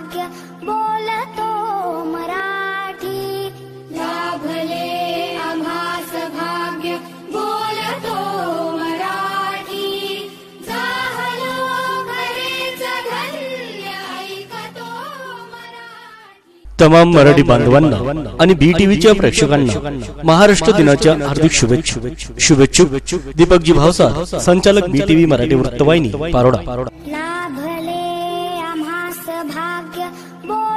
भाग्य बोलतो मराठी. लाभले आभास भाग्य बोलतो मराठी. जाहलो ऐकतो मराठी. तमाम मराठी बांधवांना आणि बी टीव्हीच्या प्रेक्षकांना महाराष्ट्र दिनाच्या हार्दिक शुभेच्छा. शुभेच्छा दीपकजी भावसा संचालक बी टीव्ही मराठी वृत्तवाहिनी पारोडा. पारोडा भाग्य बोल